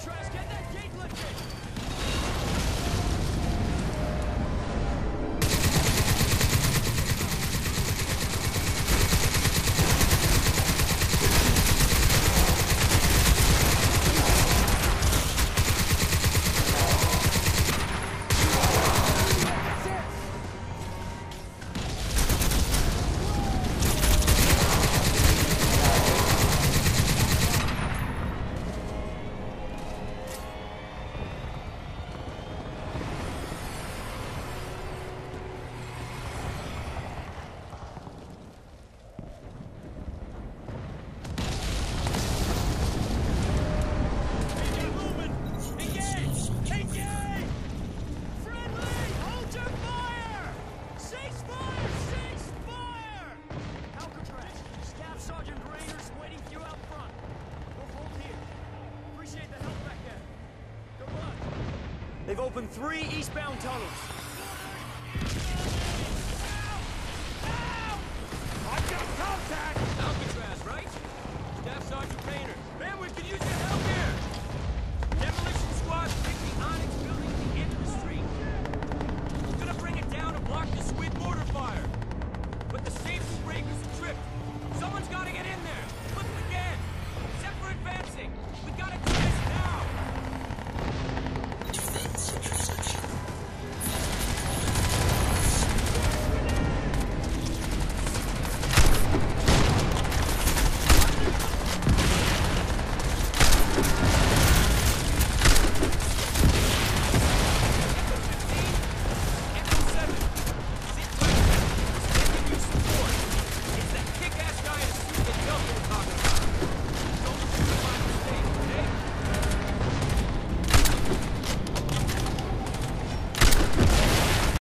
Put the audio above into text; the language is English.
Alcatraz, get that gate lifted! They've opened three eastbound tunnels.